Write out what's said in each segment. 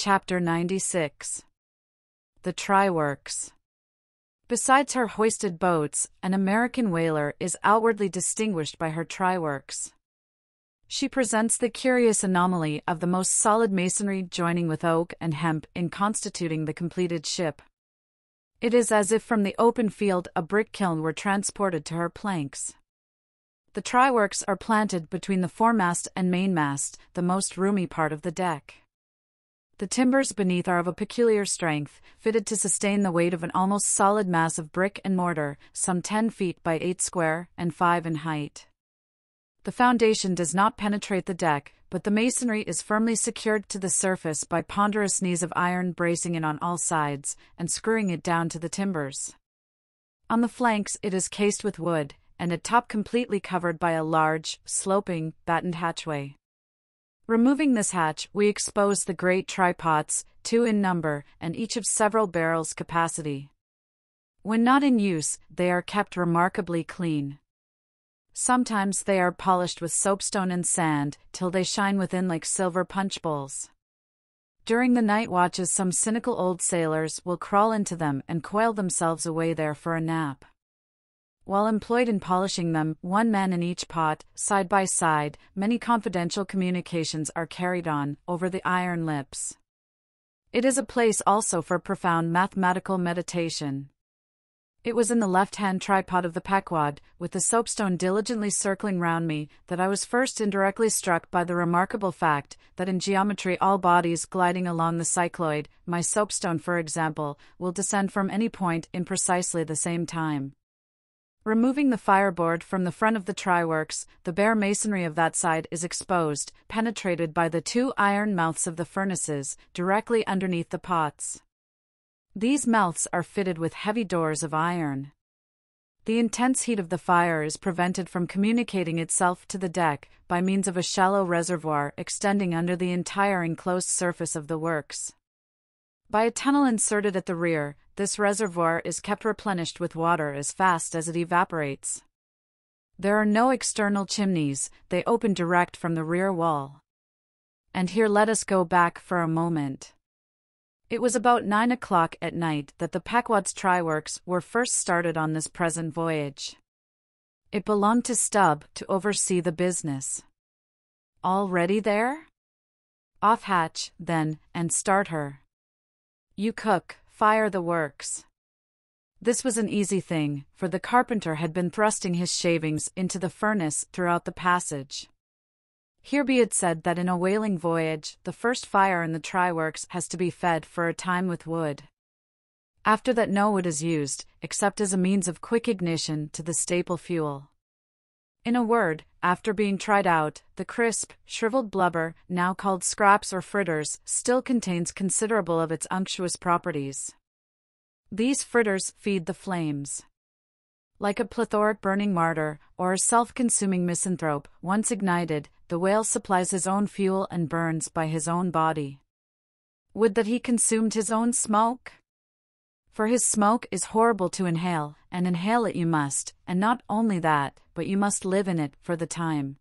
Chapter 96 The Tryworks Besides her hoisted boats, an American whaler is outwardly distinguished by her tryworks. She presents the curious anomaly of the most solid masonry joining with oak and hemp in constituting the completed ship. It is as if from the open field a brick kiln were transported to her planks. The tryworks are planted between the foremast and mainmast, the most roomy part of the deck. The timbers beneath are of a peculiar strength, fitted to sustain the weight of an almost solid mass of brick and mortar, some 10 feet by 8 square and 5 in height. The foundation does not penetrate the deck, but the masonry is firmly secured to the surface by ponderous knees of iron bracing it on all sides and screwing it down to the timbers. On the flanks it is cased with wood, and at top completely covered by a large, sloping, battened hatchway. Removing this hatch, we expose the great trypots, two in number, and each of several barrels capacity. When not in use, they are kept remarkably clean. Sometimes they are polished with soapstone and sand, till they shine within like silver punch bowls. During the night watches, some cynical old sailors will crawl into them and coil themselves away there for a nap. While employed in polishing them, one man in each pot, side by side, many confidential communications are carried on, over the iron lips. It is a place also for profound mathematical meditation. It was in the left hand trypot of the Pequod, with the soapstone diligently circling round me, that I was first indirectly struck by the remarkable fact that in geometry all bodies gliding along the cycloid, my soapstone for example, will descend from any point in precisely the same time. Removing the fireboard from the front of the tryworks, the bare masonry of that side is exposed, penetrated by the two iron mouths of the furnaces, directly underneath the pots. These mouths are fitted with heavy doors of iron. The intense heat of the fire is prevented from communicating itself to the deck by means of a shallow reservoir extending under the entire enclosed surface of the works. By a tunnel inserted at the rear, this reservoir is kept replenished with water as fast as it evaporates. There are no external chimneys, they open direct from the rear wall. And here let us go back for a moment. It was about nine o'clock at night that the Pequod's tryworks were first started on this present voyage. It belonged to Stubb to oversee the business. All ready there? Off hatch, then, and start her. You cook, Fire the works. This was an easy thing, for the carpenter had been thrusting his shavings into the furnace throughout the passage. Here be it said that in a whaling voyage, the first fire in the tryworks has to be fed for a time with wood. After that, no wood is used, except as a means of quick ignition to the staple fuel. In a word, after being tried out, the crisp, shriveled blubber, now called scraps or fritters, still contains considerable of its unctuous properties. These fritters feed the flames. Like a plethoric burning martyr, or a self consuming misanthrope, once ignited, the whale supplies his own fuel and burns by his own body. Would that he consumed his own smoke? For his smoke is horrible to inhale, and inhale it you must, and not only that, but you must live in it for the time.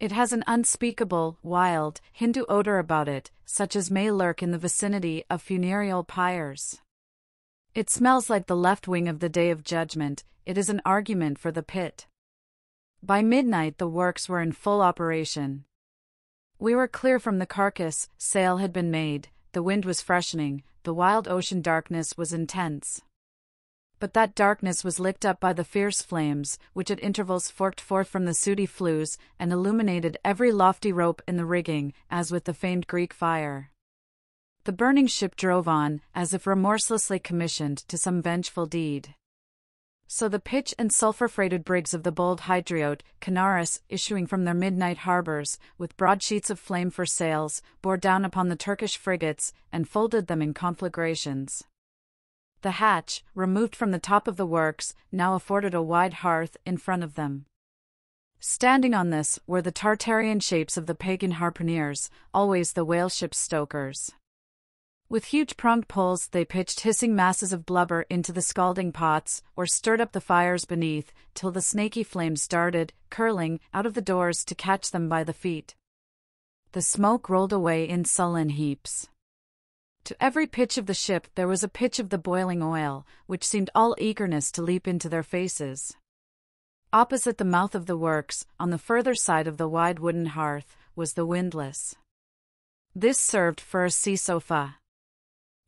It has an unspeakable, wild, Hindu odor about it, such as may lurk in the vicinity of funereal pyres. It smells like the left wing of the Day of Judgment, it is an argument for the pit. By midnight the works were in full operation. We were clear from the carcass, sail had been made, the wind was freshening, the wild ocean darkness was intense. But that darkness was licked up by the fierce flames, which at intervals forked forth from the sooty flues, and illuminated every lofty rope in the rigging, as with the famed Greek fire. The burning ship drove on, as if remorselessly commissioned to some vengeful deed. So the pitch and sulphur freighted brigs of the bold Hydriote, Canaris, issuing from their midnight harbors, with broad sheets of flame for sails, bore down upon the Turkish frigates, and folded them in conflagrations. The hatch, removed from the top of the works, now afforded a wide hearth in front of them. Standing on this were the Tartarian shapes of the pagan harpooneers, always the whale ship's stokers. With huge pronged poles, they pitched hissing masses of blubber into the scalding pots, or stirred up the fires beneath, till the snaky flames darted, curling, out of the doors to catch them by the feet. The smoke rolled away in sullen heaps. To every pitch of the ship there was a pitch of the boiling oil, which seemed all eagerness to leap into their faces. Opposite the mouth of the works, on the further side of the wide wooden hearth, was the windlass. This served for a sea sofa.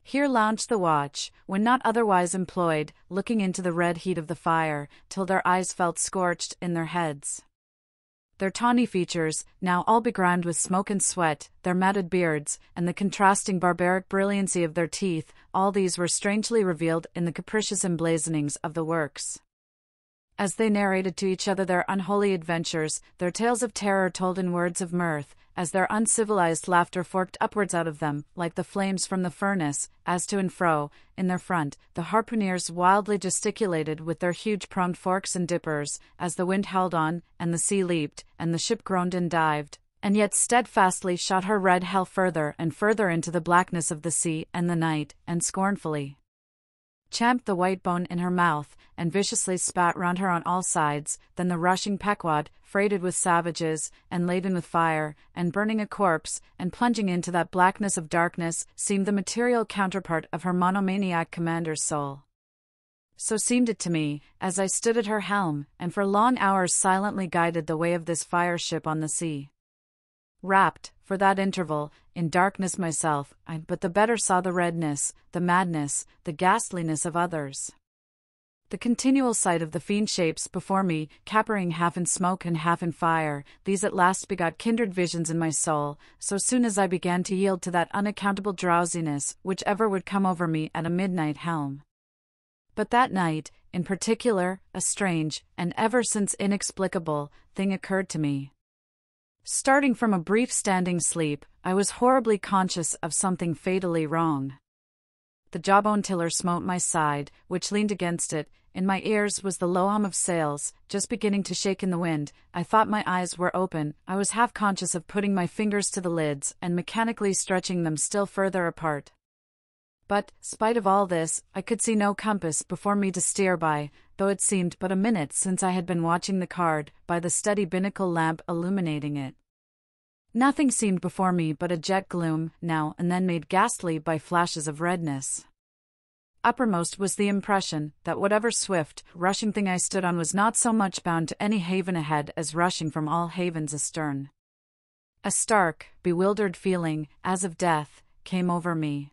Here lounged the watch, when not otherwise employed, looking into the red heat of the fire, till their eyes felt scorched in their heads. Their tawny features, now all begrimed with smoke and sweat, their matted beards, and the contrasting barbaric brilliancy of their teeth, all these were strangely revealed in the capricious emblazonings of the works. As they narrated to each other their unholy adventures, their tales of terror told in words of mirth, as their uncivilized laughter forked upwards out of them, like the flames from the furnace, as to and fro, in their front, the harpooneers wildly gesticulated with their huge pronged forks and dippers, as the wind howled on, and the sea leaped, and the ship groaned and dived, and yet steadfastly shot her red hell further and further into the blackness of the sea and the night, and scornfully champed the white bone in her mouth, and viciously spat round her on all sides, then the rushing Pequod, freighted with savages, and laden with fire, and burning a corpse, and plunging into that blackness of darkness, seemed the material counterpart of her monomaniac commander's soul. So seemed it to me, as I stood at her helm, and for long hours silently guided the way of this fire ship on the sea. Wrapped, for that interval, in darkness myself, I but the better saw the redness, the madness, the ghastliness of others. The continual sight of the fiend shapes before me, capering half in smoke and half in fire, these at last begot kindred visions in my soul, so soon as I began to yield to that unaccountable drowsiness which ever would come over me at a midnight helm. But that night, in particular, a strange, and ever since inexplicable, thing occurred to me. Starting from a brief standing sleep, I was horribly conscious of something fatally wrong. The jawbone tiller smote my side, which leaned against it, in my ears was the low hum of sails, just beginning to shake in the wind. I thought my eyes were open. I was half conscious of putting my fingers to the lids and mechanically stretching them still further apart. But, spite of all this, I could see no compass before me to steer by, though it seemed but a minute since I had been watching the card, by the steady binnacle lamp illuminating it. Nothing seemed before me but a jet gloom, now and then made ghastly by flashes of redness. Uppermost was the impression that whatever swift, rushing thing I stood on was not so much bound to any haven ahead as rushing from all havens astern. A stark, bewildered feeling, as of death, came over me.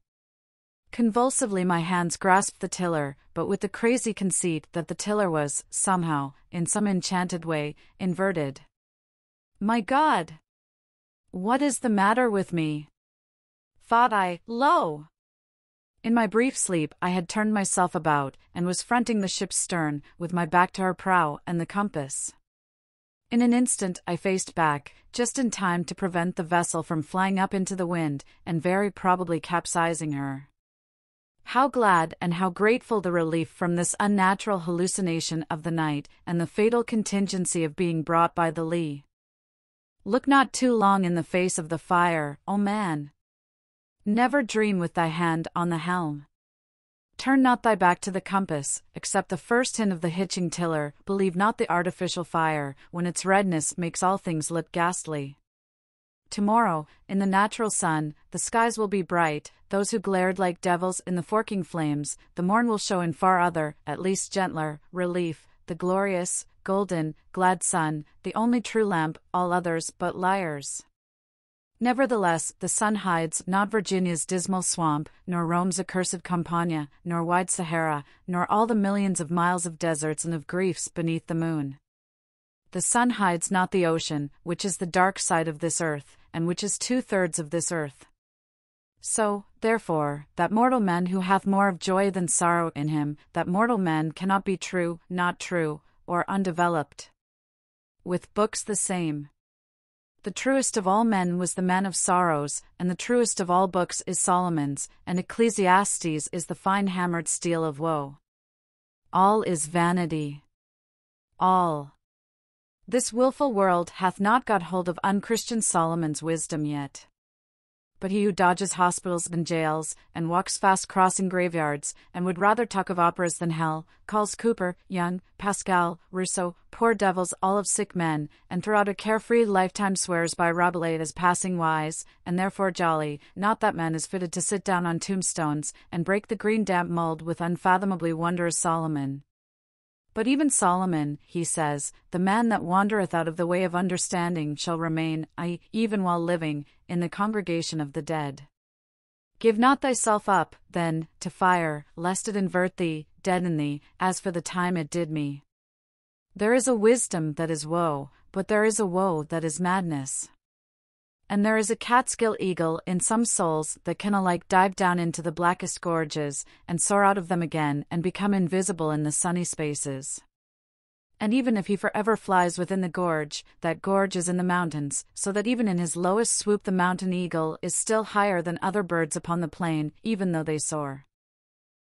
Convulsively my hands grasped the tiller, but with the crazy conceit that the tiller was, somehow, in some enchanted way, inverted. My God! What is the matter with me? Thought I, lo! In my brief sleep, I had turned myself about and was fronting the ship's stern, with my back to her prow and the compass. In an instant, I faced back, just in time to prevent the vessel from flying up into the wind and very probably capsizing her. How glad and how grateful the relief from this unnatural hallucination of the night and the fatal contingency of being brought by the lee. Look not too long in the face of the fire, O man. Never dream with thy hand on the helm. Turn not thy back to the compass, accept the first hint of the hitching tiller, believe not the artificial fire, when its redness makes all things look ghastly. Tomorrow, in the natural sun, the skies will be bright, those who glared like devils in the forking flames, the morn will show in far other, at least gentler, relief, the glorious, golden, glad sun, the only true lamp, all others but liars. Nevertheless, the sun hides not Virginia's dismal swamp, nor Rome's accursed Campagna, nor wide Sahara, nor all the millions of miles of deserts and of griefs beneath the moon. The sun hides not the ocean, which is the dark side of this earth, and which is two thirds of this earth. So, therefore, that mortal man who hath more of joy than sorrow in him, that mortal man cannot be true, not true, or undeveloped. With books the same. The truest of all men was the man of sorrows, and the truest of all books is Solomon's, and Ecclesiastes is the fine hammered steel of woe. All is vanity. All. This wilful world hath not got hold of unchristian Solomon's wisdom yet. but he who dodges hospitals and jails, and walks fast crossing graveyards, and would rather talk of operas than hell, calls Cowper, Young, Pascal, Rousseau, poor devils all of sick men, and throughout a carefree lifetime swears by Rabelais as passing wise, and therefore jolly, not that man is fitted to sit down on tombstones, and break the green damp mould with unfathomably wondrous Solomon. But even Solomon, he says, the man that wandereth out of the way of understanding shall remain, I, even while living, in the congregation of the dead. Give not thyself up, then, to fire, lest it invert thee, deaden thee, as for the time it did me. There is a wisdom that is woe, but there is a woe that is madness. And there is a catskill eagle in some souls that can alike dive down into the blackest gorges, and soar out of them again and become invisible in the sunny spaces. And even if he forever flies within the gorge, that gorge is in the mountains, so that even in his lowest swoop the mountain eagle is still higher than other birds upon the plain, even though they soar.